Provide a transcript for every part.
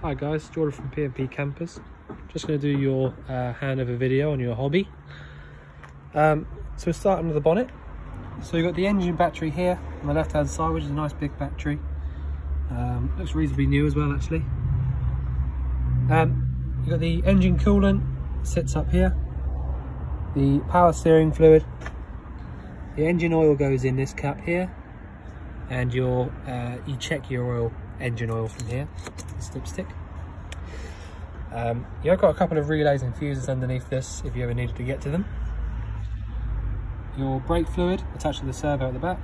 Hi guys, Jordan from P&P Campers. Just going to do your uh, handover video on your hobby. Um, so we're starting with the bonnet. So you've got the engine battery here on the left hand side, which is a nice big battery. Um, looks reasonably new as well actually. Um, you've got the engine coolant, sits up here. The power steering fluid. The engine oil goes in this cap here. And your, uh, you check your oil, engine oil from here, dipstick. Um, you've got a couple of relays and fuses underneath this if you ever needed to get to them. Your brake fluid attached to the servo at the back.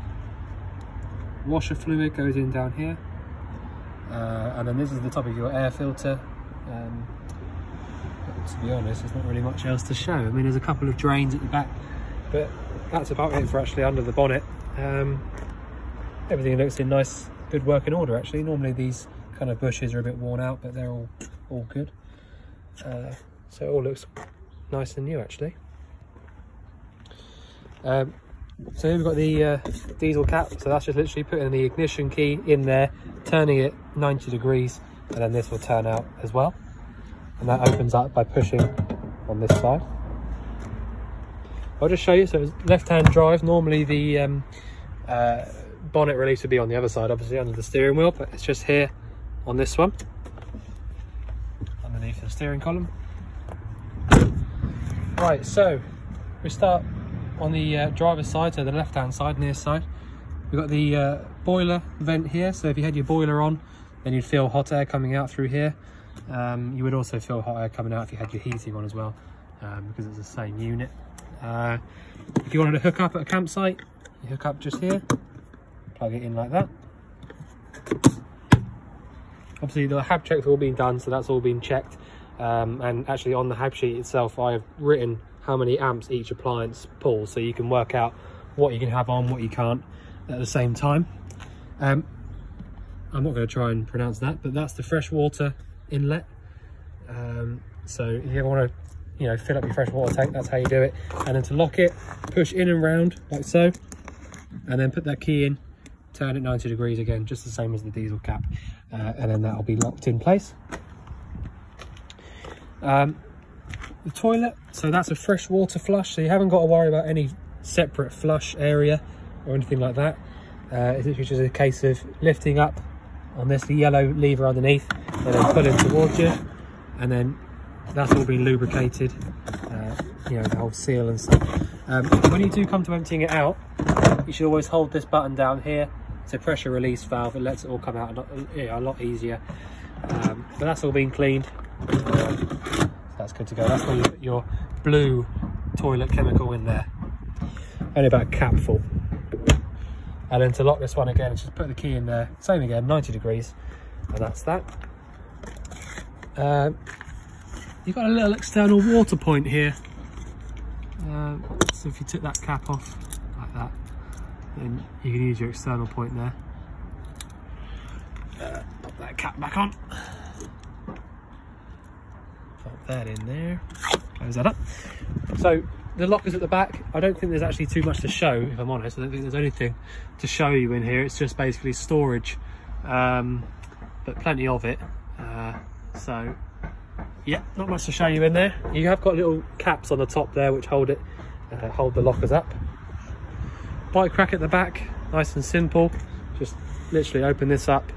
Washer fluid goes in down here. Uh, and then this is the top of your air filter. Um, to be honest, there's not really much else to show. I mean, there's a couple of drains at the back, but that's about it for actually under the bonnet. Um, everything looks in nice, good working order actually. Normally these kind of bushes are a bit worn out, but they're all, all good. Uh, so it all looks nice and new actually. Um, so here we've got the uh, diesel cap, so that's just literally putting the ignition key in there, turning it 90 degrees, and then this will turn out as well. And that opens up by pushing on this side. I'll just show you, so left-hand drive, normally the um, uh, bonnet release would be on the other side, obviously under the steering wheel, but it's just here on this one, underneath the steering column. Right, so we start on the uh, driver's side, so the left hand side, near side. We've got the uh, boiler vent here, so if you had your boiler on, then you'd feel hot air coming out through here. Um, you would also feel hot air coming out if you had your heating on as well, um, because it's the same unit. Uh, if you wanted to hook up at a campsite, you hook up just here, plug it in like that. Obviously the hab checks all been done, so that's all been checked. Um, and actually on the hab sheet itself, I have written how many amps each appliance pulls so you can work out what you can have on what you can't at the same time um, i'm not going to try and pronounce that but that's the freshwater inlet um, so if you ever want to you know fill up your freshwater tank that's how you do it and then to lock it push in and round like so and then put that key in turn it 90 degrees again just the same as the diesel cap uh, and then that'll be locked in place. Um, the toilet so that's a fresh water flush so you haven't got to worry about any separate flush area or anything like that. Uh, it's just a case of lifting up on this yellow lever underneath and then pulling towards you and then that's all been lubricated uh, you know the whole seal and stuff. Um, when you do come to emptying it out you should always hold this button down here it's a pressure release valve it lets it all come out a lot, a lot easier um, but that's all been cleaned uh, that's good to go. That's where you put your blue toilet chemical in there. Only about a cap full. And then to lock this one again, just put the key in there. Same again, 90 degrees. And that's that. Um, you've got a little external water point here. Uh, so if you took that cap off then you can use your external point there. Uh, pop that cap back on Pop that in there. Close that up. So the lockers at the back, I don't think there's actually too much to show, if I'm honest. I don't think there's anything to show you in here. It's just basically storage, um, but plenty of it. Uh, so yeah, not much to show you in there. You have got little caps on the top there which hold it, uh, hold the lockers up. Bike rack at the back, nice and simple. Just literally open this up,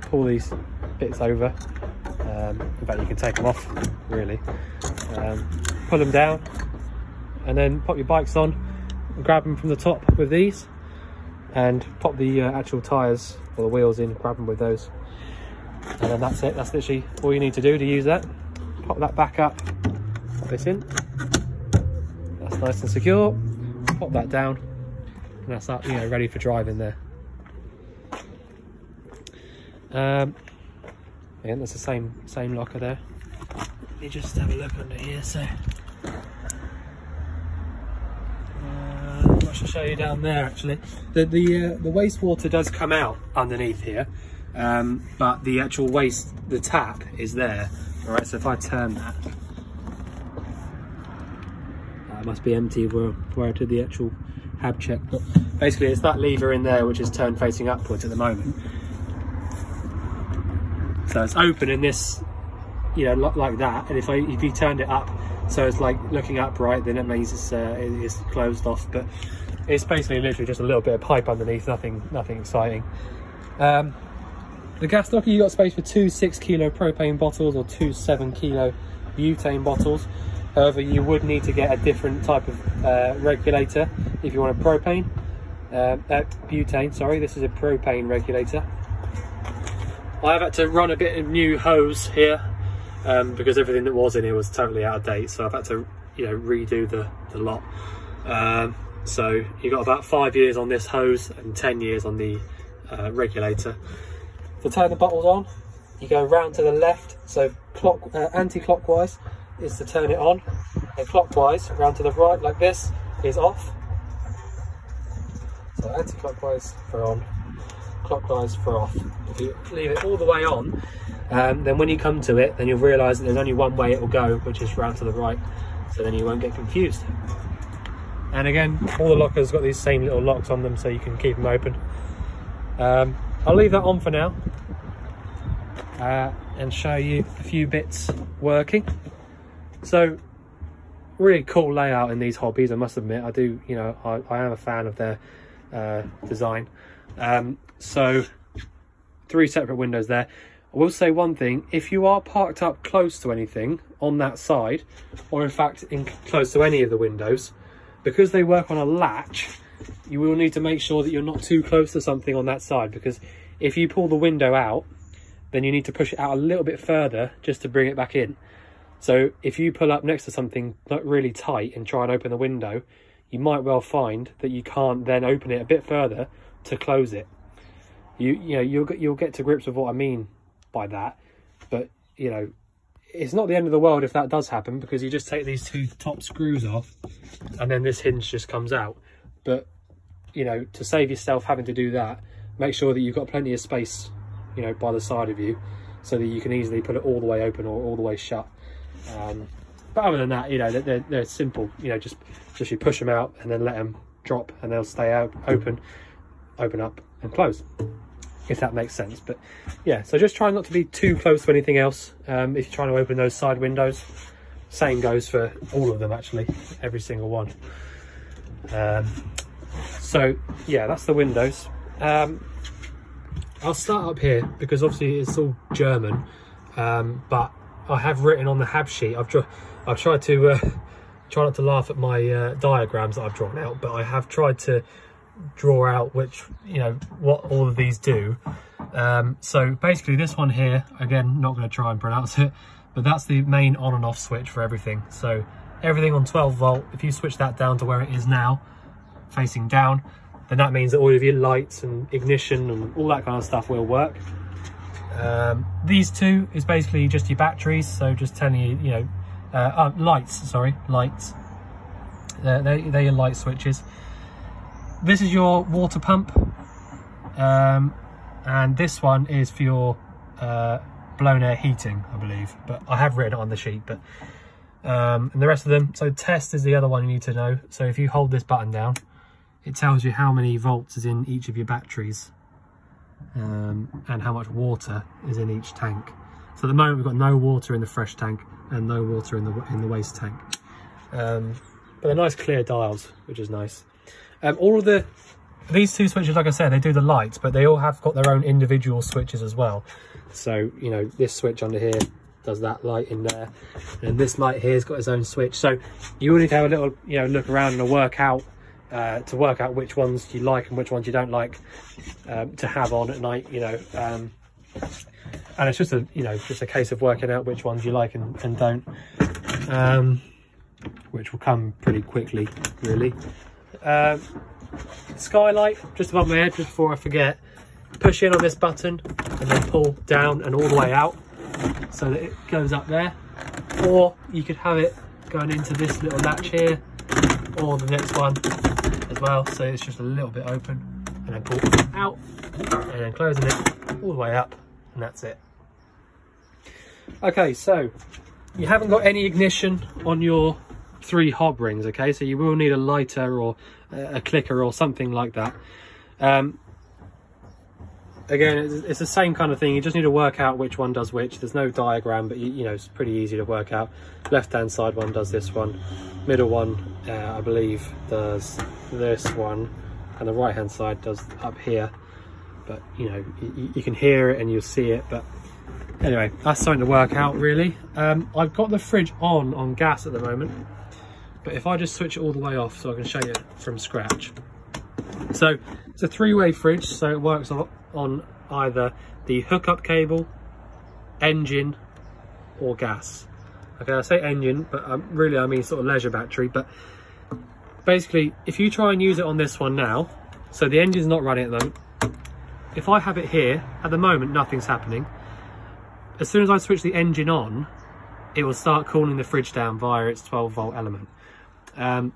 pull these bits over um, in fact, you can take them off, really. Um, pull them down and then pop your bikes on, grab them from the top with these and pop the uh, actual tyres or the wheels in, grab them with those. And then that's it, that's literally all you need to do to use that. Pop that back up, pop this in. That's nice and secure. Pop that down and that's up, you know, ready for driving there. Um, Again, that's the same same locker there. Let me just have a look under here. So, uh, I should show you down there actually. The the uh, the wastewater does come out underneath here, um, but the actual waste, the tap is there. All right, so if I turn that, that must be empty where where I did the actual hab check. But basically, it's that lever in there which is turned facing upwards at the moment So it's open in this, you know, like that. And if I if you turned it up, so it's like looking upright, then it means it's uh, it's closed off. But it's basically literally just a little bit of pipe underneath, nothing nothing exciting. Um, the gas locker, you got space for two six kilo propane bottles or two seven kilo butane bottles. However, you would need to get a different type of uh, regulator if you want a propane. Uh, uh, butane, sorry, this is a propane regulator. I have had to run a bit of new hose here um, because everything that was in here was totally out of date. So I've had to, you know, redo the, the lot. Um, so you've got about five years on this hose and 10 years on the uh, regulator. To turn the bottles on, you go round to the left, so clock uh, anti-clockwise is to turn it on, and clockwise round to the right like this is off. So anti-clockwise for on, clockwise for off. If you leave it all the way on, um, then when you come to it, then you'll realise that there's only one way it will go, which is round to the right. So then you won't get confused. And again, all the lockers got these same little locks on them so you can keep them open. Um, I'll leave that on for now uh, and show you a few bits working. So really cool layout in these hobbies, I must admit. I do, you know, I, I am a fan of their uh, design. Um, so three separate windows there. I will say one thing, if you are parked up close to anything on that side, or in fact in close to any of the windows, because they work on a latch, you will need to make sure that you're not too close to something on that side because if you pull the window out, then you need to push it out a little bit further just to bring it back in. So if you pull up next to something not really tight and try and open the window, you might well find that you can't then open it a bit further to close it. You you know you'll get you'll get to grips with what I mean by that, but you know it's not the end of the world if that does happen because you just take these two top screws off and then this hinge just comes out. But you know to save yourself having to do that, make sure that you've got plenty of space, you know, by the side of you, so that you can easily put it all the way open or all the way shut. Um, but other than that, you know, they're, they're simple. You know, just just you push them out and then let them drop, and they'll stay out open, open up and close. If that makes sense. But yeah, so just try not to be too close to anything else. Um, if you're trying to open those side windows, same goes for all of them actually, every single one. Um, so yeah, that's the windows. Um, I'll start up here because obviously it's all German, um, but I have written on the hab sheet. I've, I've tried to uh, try not to laugh at my uh, diagrams that I've drawn out, but I have tried to draw out which you know what all of these do. Um, so basically, this one here, again, not going to try and pronounce it, but that's the main on and off switch for everything. So everything on 12 volt. If you switch that down to where it is now, facing down, then that means that all of your lights and ignition and all that kind of stuff will work. Um, these two is basically just your batteries, so just telling you, you know, uh, uh, lights, sorry, lights. They're, they're, they're, your light switches. This is your water pump, um, and this one is for your uh, blown air heating, I believe, but I have written it on the sheet, but um, and the rest of them, so test is the other one you need to know. So if you hold this button down, it tells you how many volts is in each of your batteries um, and how much water is in each tank. So at the moment we've got no water in the fresh tank and no water in the in the waste tank. Um, but they're nice clear dials, which is nice. Um, all of the these two switches, like I said, they do the lights, but they all have got their own individual switches as well. So you know this switch under here does that light in there, and this light here's got its own switch. So you will need to have a little you know look around and work out uh, to work out which ones you like and which ones you don't like um, to have on at night, you know. Um, and it's just a, you know, just a case of working out which ones you like and, and don't, um, which will come pretty quickly, really. Um, skylight, just above my head, just before I forget. Push in on this button and then pull down and all the way out so that it goes up there. Or you could have it going into this little latch here or the next one well. So it's just a little bit open and then pull out and then closing it all the way up and that's it. Okay, so you haven't got any ignition on your three hob rings, okay? So you will need a lighter or a clicker or something like that. Um, again, it's, the same kind of thing. You just need to work out which one does which. There's no diagram, but you, you know, it's pretty easy to work out. Left-hand side one does this one. Middle one, uh, I believe, does this one. And the right-hand side does up here. But, you know, you, you, can hear it and you'll see it. But anyway, that's something to work out, really. Um, I've got the fridge on, on gas at the moment. But if I just switch it all the way off so I can show you from scratch. So it's a three-way fridge, so it works on either the hookup cable, engine, or gas. Okay, I say engine, but um, really I mean sort of leisure battery. But basically, if you try and use it on this one now, so the engine's not running at the moment. If I have it here, at the moment nothing's happening. As soon as I switch the engine on, it will start cooling the fridge down via its 12 volt element. Um,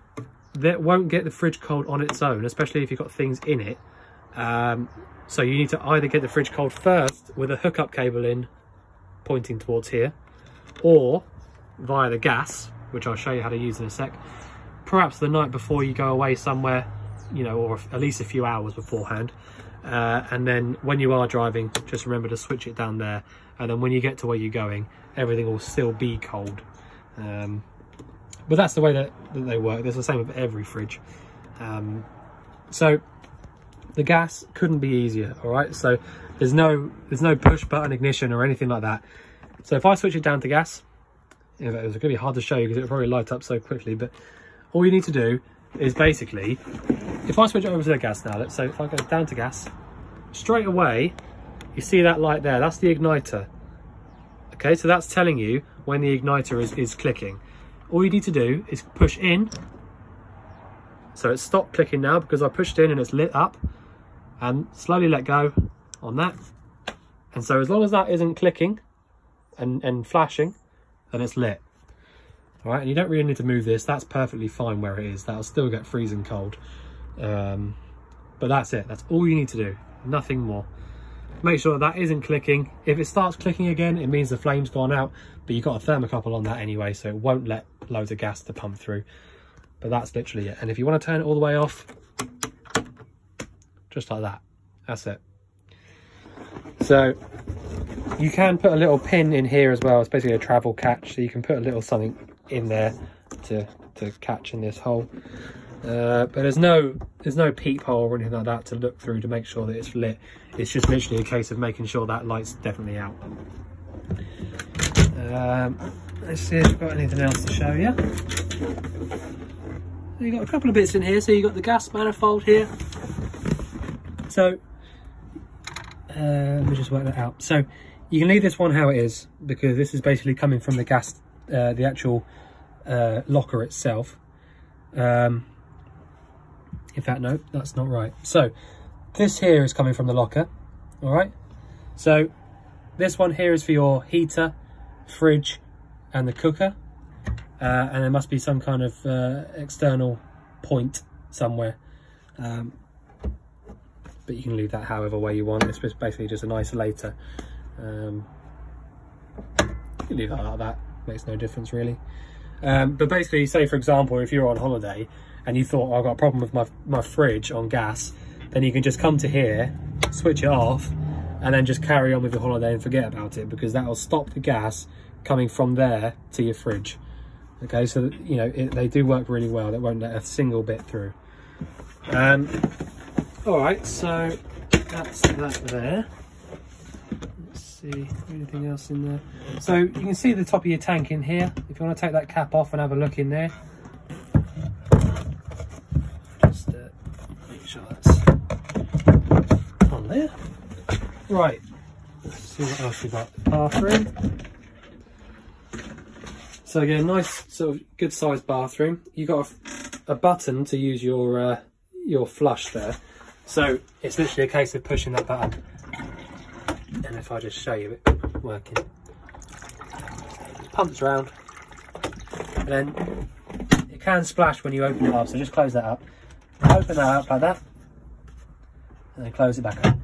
that won't get the fridge cold on its own, especially if you've got things in it. Um, so you need to either get the fridge cold first with a hookup cable in pointing towards here, or via the gas, which I'll show you how to use in a sec. Perhaps the night before you go away somewhere, you know, or at least a few hours beforehand. Uh, and then when you are driving, just remember to switch it down there. And then when you get to where you're going, everything will still be cold. Um, but that's the way that, that they work. It's the same with every fridge. Um, so the gas couldn't be easier, all right? So there's no there's no push button ignition or anything like that. So if I switch it down to gas, it was going to be hard to show you because it would probably light up so quickly, but all you need to do is basically, if I switch it over to the gas now, let's say if I go down to gas, straight away, you see that light there, that's the igniter. Okay, so that's telling you when the igniter is, is clicking all you need to do is push in. So it's stopped clicking now because I pushed in and it's lit up and slowly let go on that. And so as long as that isn't clicking and, and flashing, then it's lit. All right, and you don't really need to move this. That's perfectly fine where it is. That'll still get freezing cold. Um, but that's it. That's all you need to do. Nothing more make sure that isn't clicking. If it starts clicking again, it means the flame's gone out, but you've got a thermocouple on that anyway, so it won't let loads of gas to pump through. But that's literally it. And if you want to turn it all the way off, just like that, that's it. So you can put a little pin in here as well. It's basically a travel catch, so you can put a little something in there to, to catch in this hole. Uh, but there's no there's no peephole or anything like that to look through to make sure that it's lit. It's just literally a case of making sure that light's definitely out. Um, let's see if we've got anything else to show you. You've got a couple of bits in here. So you've got the gas manifold here. So uh, let me just work that out. So you can leave this one how it is because this is basically coming from the gas, uh, the actual uh, locker itself. Um, in fact, no, that's not right. So this here is coming from the locker, all right? So this one here is for your heater, fridge, and the cooker. Uh, and there must be some kind of uh, external point somewhere. Um, but you can leave that however way you want. It's basically just an isolator. Um, you can leave that like that. Makes no difference really. Um, but basically, say for example, if you're on holiday and you thought, oh, I've got a problem with my, my fridge on gas, then you can just come to here, switch it off, and then just carry on with your holiday and forget about it because that will stop the gas coming from there to your fridge. Okay, so, you know, it, they do work really well. They won't let a single bit through. Um, all right, so that's that there. Let's see, anything else in there? So you can see the top of your tank in here. If you want to take that cap off and have a look in there, Just uh, make sure that's on there. Right, let's see what else we've got. Bathroom. So again, nice sort of good sized bathroom. You've got a, a, button to use your uh, your flush there. So it's literally a case of pushing that button. And if I just show you it working. Pumps around. And then it can splash when you open it up, so just close that up. Open that up like that and then close it back up.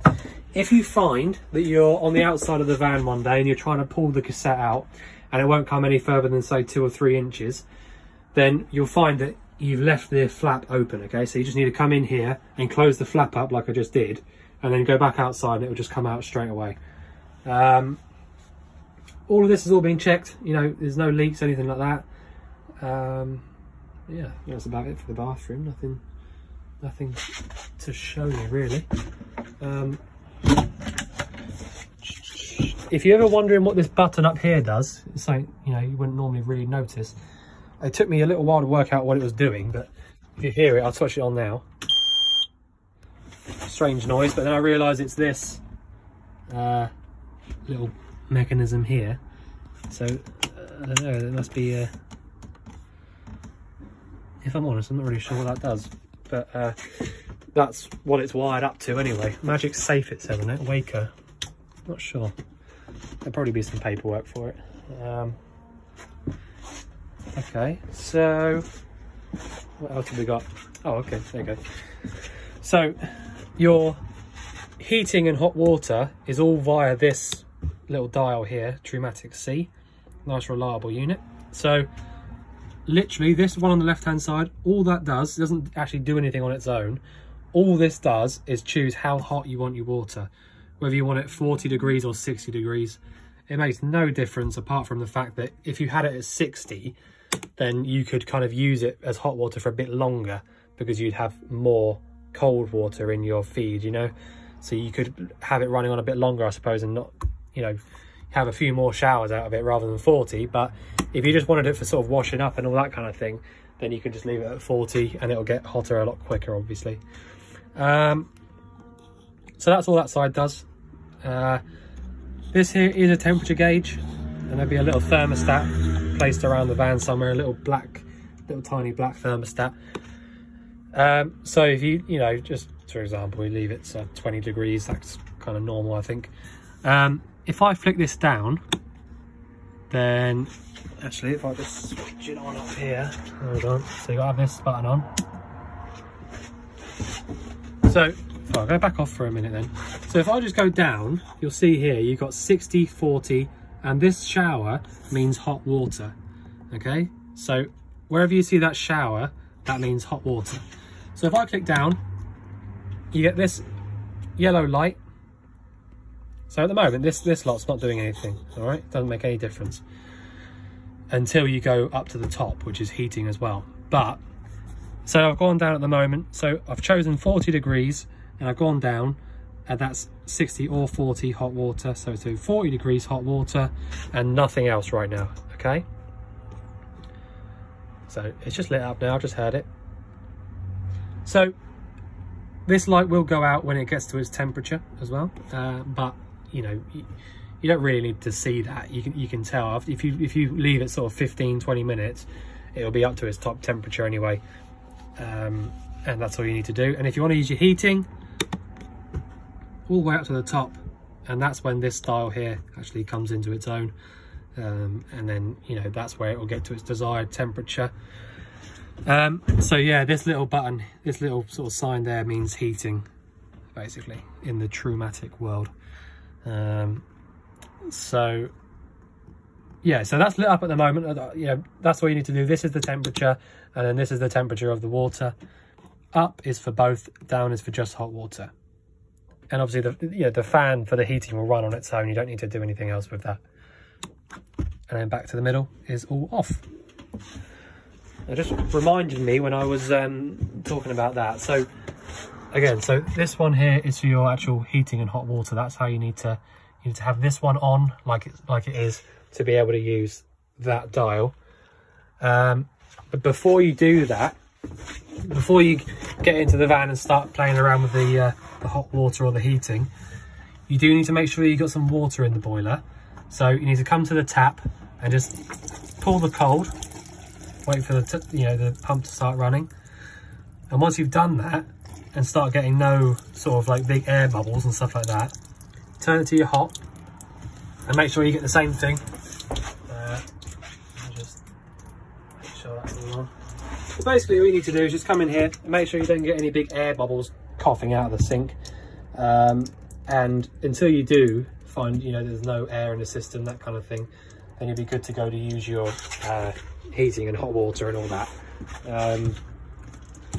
If you find that you're on the outside of the van one day and you're trying to pull the cassette out and it won't come any further than say two or three inches, then you'll find that you've left the flap open, okay? So you just need to come in here and close the flap up like I just did, and then go back outside and it will just come out straight away. Um, all of this has all been checked, you know, there's no leaks, anything like that. Um, yeah, that's about it for the bathroom. Nothing, nothing to show you really. Um, if you're ever wondering what this button up here does, it's something you know you wouldn't normally really notice. It took me a little while to work out what it was doing, but if you hear it, I'll touch it on now. Strange noise, but then I realise it's this uh, little mechanism here. So uh, I don't know. It must be. Uh, if I'm honest, I'm not really sure what that does, but uh, that's what it's wired up to anyway. Magic Safe it says on it, Waeco. Not sure. There'll probably be some paperwork for it. Um, okay, so what else have we got? Oh, okay, there you go. So your heating and hot water is all via this little dial here, Trumatic C. Nice reliable unit. So literally this one on the left hand side, all that does, doesn't actually do anything on its own. All this does is choose how hot you want your water. Whether you want it 40 degrees or 60 degrees, it makes no difference apart from the fact that if you had it at 60, then you could kind of use it as hot water for a bit longer because you'd have more cold water in your feed, you know? So you could have it running on a bit longer, I suppose, and not, you know, have a few more showers out of it rather than 40. But if you just wanted it for sort of washing up and all that kind of thing, then you can just leave it at 40 and it'll get hotter a lot quicker, obviously. Um, so that's all that side does. Uh, this here is a temperature gauge and there'll be a little thermostat placed around the van somewhere, a little black, little tiny black thermostat. Um, so if you, you know, just for example, we leave it to 20 degrees, that's kind of normal, I think. Um, if I flick this down, then actually if I just switch it on up here, hold on, so you got to have this button on. So I'll go back off for a minute then. So if I just go down, you'll see here you've got 60, 40, and this shower means hot water. Okay, so wherever you see that shower, that means hot water. So if I click down, you get this yellow light. So at the moment, this, this lot's not doing anything, all right? Doesn't make any difference until you go up to the top, which is heating as well. But, so I've gone down at the moment. So I've chosen 40 degrees and I've gone down and that's 60 or 40 hot water. So to 40 degrees hot water and nothing else right now, okay? So it's just lit up now, I've just heard it. So this light will go out when it gets to its temperature as well, uh, but you know, you, you, don't really need to see that. You can you can tell if you if you leave it sort of 15, 20 minutes, it'll be up to its top temperature anyway. Um, and that's all you need to do. And if you want to use your heating, all the way up to the top, and that's when this style here actually comes into its own. Um, and then, you know, that's where it will get to its desired temperature. Um, so yeah, this little button, this little sort of sign there means heating, basically, in the Trumatic world. Um, so yeah, so that's lit up at the moment. Uh, you know, that's all you need to do. This is the temperature, and then this is the temperature of the water. Up is for both, down is for just hot water. And obviously the yeah, the fan for the heating will run on its own. You don't need to do anything else with that. And then back to the middle is all off. It just reminded me when I was um, talking about that. So again, so this one here is for your actual heating and hot water. That's how you need to you need to have this one on like it like it is to be able to use that dial. Um, but before you do that, before you get into the van and start playing around with the, uh, the hot water or the heating, you do need to make sure you've got some water in the boiler. So you need to come to the tap and just pull the cold, wait for the you know the pump to start running. And once you've done that and start getting no sort of like big air bubbles and stuff like that, turn it to your hot and make sure you get the same thing. Uh, just make sure that's all on. So basically all you need to do is just come in here and make sure you don't get any big air bubbles coughing out of the sink. Um, and until you do find, you know, there's no air in the system, that kind of thing, then you'll be good to go to use your uh, heating and hot water and all that. Um,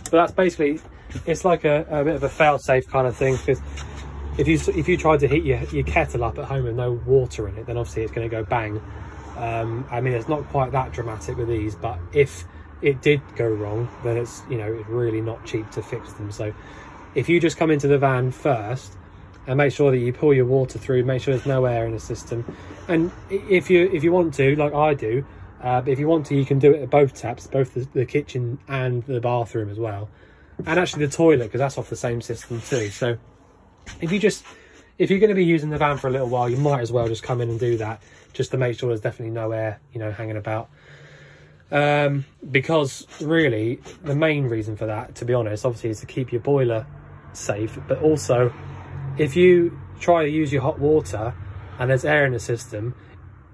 but that's basically, it's like a, a bit of a fail-safe kind of thing because if you if you tried to heat your, your kettle up at home with no water in it, then obviously it's going to go bang. Um, I mean, it's not quite that dramatic with these, but if it did go wrong, then it's you know it's really not cheap to fix them. So if you just come into the van first and make sure that you pull your water through, make sure there's no air in the system, and if you if you want to, like I do, uh, if you want to, you can do it at both taps, both the, the kitchen and the bathroom as well, and actually the toilet because that's off the same system too. So if you just if you're going to be using the van for a little while, you might as well just come in and do that just to make sure there's definitely no air, you know, hanging about. Um, because really, the main reason for that, to be honest, obviously is to keep your boiler safe, but also if you try to use your hot water and there's air in the system,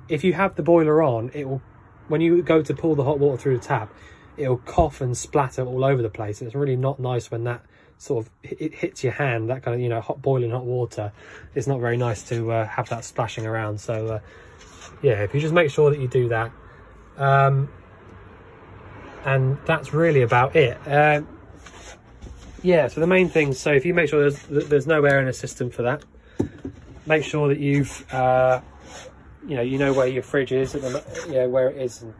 if you have the boiler on, it will, when you go to pull the hot water through the tap, it'll cough and splatter all over the place. It's really not nice when that sort of it hits your hand, that kind of, you know, hot boiling hot water. It's not very nice to uh, have that splashing around. So, uh, yeah, if you just make sure that you do that. Um, and that's really about it. Uh, yeah, so the main things, so if you make sure there's, there's no air in the system for that, make sure that you've, uh, you know, you know where your fridge is, and you know, where it is, and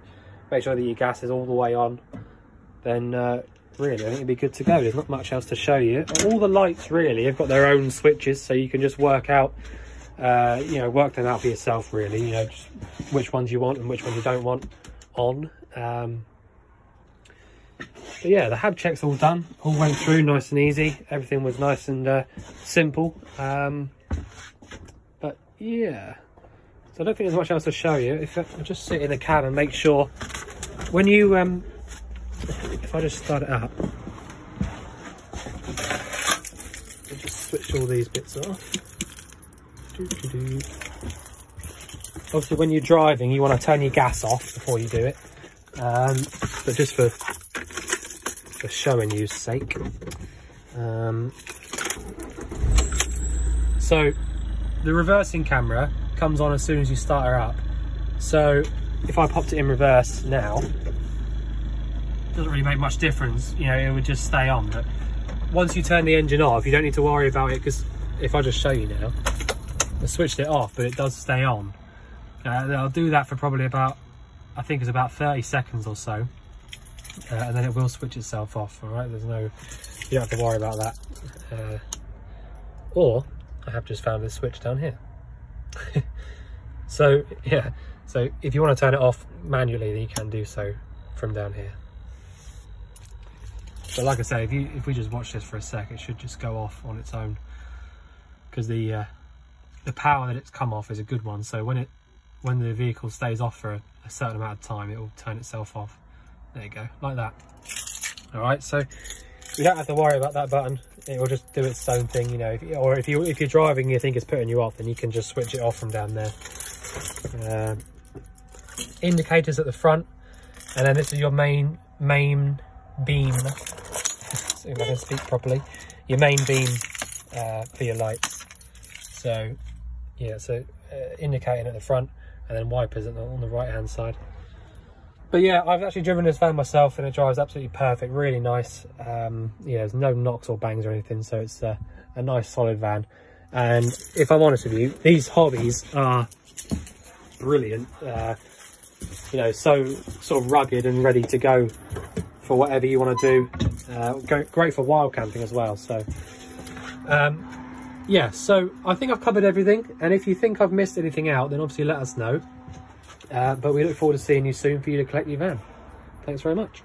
make sure that your gas is all the way on, then uh, really I think it'd be good to go. There's not much else to show you. All the lights really have got their own switches, so you can just work out, uh, you know, work them out for yourself really, you know, which ones you want and which ones you don't want on. Um, but yeah, the hab check's all done. All went through nice and easy. Everything was nice and uh, simple. Um, but yeah, so I don't think there's much else to show you. If I just sit in the cab and make sure when you, um, if I just start it up, I'll just switch all these bits off. Doo -doo -doo. Obviously, when you're driving, you want to turn your gas off before you do it. Um, but just for for show and use sake. Um, so the reversing camera comes on as soon as you start her up. So if I popped it in reverse now, it doesn't really make much difference. You know, it would just stay on. But once you turn the engine off, you don't need to worry about it because if I just show you now, I switched it off, but it does stay on. Uh, I'll do that for probably about, I think it's about 30 seconds or so uh, and then it will switch itself off all right? There's no you don't have to worry about that. Uh, or I have just found this switch down here. So yeah. So if you want to turn it off manually then you can do so from down here. But like I say if you if we just watch this for a sec it should just go off on its own. Because the uh, the power that it's come off is a good one. So when it when the vehicle stays off for a, a certain amount of time it will turn itself off there you go, like that. All right, so you don't have to worry about that button. It will just do its own thing, you know. If, or if you if you're driving, and you think it's putting you off, then you can just switch it off from down there. Um, indicators at the front, and then this is your main main beam. See if I can speak properly. Your main beam uh, for your lights. So yeah, so uh, indicating at the front, and then wipers on the right hand side but yeah, I've actually driven this van myself and it drives absolutely perfect, really nice. Um, yeah, there's no knocks or bangs or anything, so it's uh, a nice solid van. And if I'm honest with you, these hobbies are brilliant. Uh, you know, so sort of rugged and ready to go for whatever you want to do. Uh, great for wild camping as well. So, um, yeah, so I think I've covered everything. And if you think I've missed anything out, then obviously let us know. Uh, but we look forward to seeing you soon for you to collect your van. Thanks very much.